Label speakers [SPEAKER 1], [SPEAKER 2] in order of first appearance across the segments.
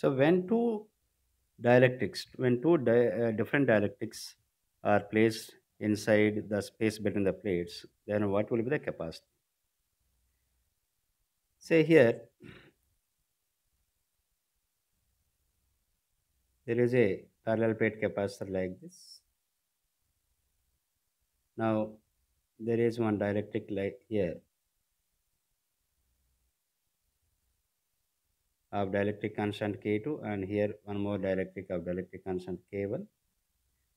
[SPEAKER 1] So when two dielectrics, when two di- uh, different dielectrics are placed inside the space between the plates, then what will be the capacity? Say here, there is a parallel plate capacitor like this. Now there is one dielectric like here of dielectric constant K2 and here one more dielectric of dielectric constant K1.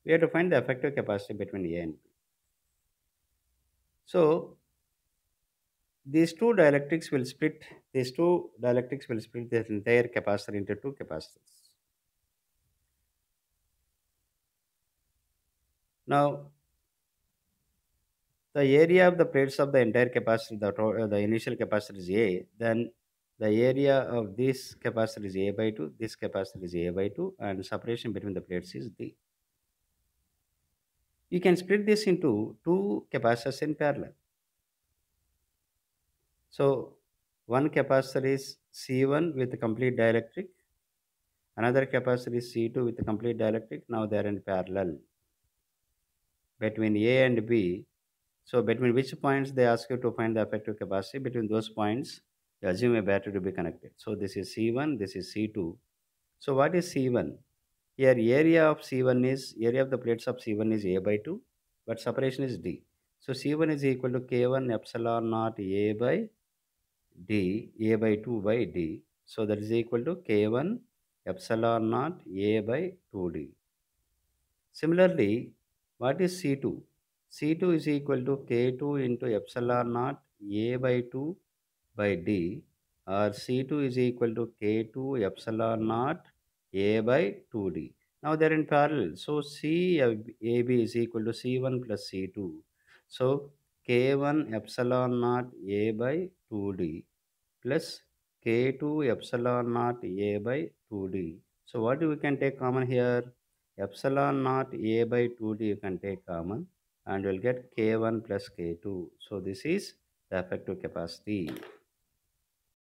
[SPEAKER 1] We have to find the effective capacity between A and B. So these two dielectrics will split these two dielectrics will split this entire capacitor into two capacitors. Now the area of the plates of the entire capacitor, the, uh, the initial capacitor is A, then the area of this capacitor is A by 2, this capacitor is A by 2, and separation between the plates is D. You can split this into two capacitors in parallel. So, one capacitor is C1 with complete dielectric, another capacitor is C2 with complete dielectric. Now they are in parallel between A and B. So, between which points they ask you to find the effective capacity, between those points, you assume a battery to be connected. So, this is C1, this is C2. So, what is C1? Here, area of C1 is, area of the plates of C1 is A by 2, but separation is D. So, C1 is equal to K1 epsilon naught A by D, A by 2 by D. So, that is equal to K1 epsilon naught A by 2D. Similarly, what is C2? C2 is equal to K2 into epsilon naught A by 2 by D or C2 is equal to K2 epsilon naught A by 2D. Now they are in parallel. So C AB is equal to C1 plus C2. So K1 epsilon naught A by 2D plus K2 epsilon naught A by 2D. So what we can take common here? Epsilon naught A by 2D you can take common and we'll get K1 plus K2. So this is the effective capacity.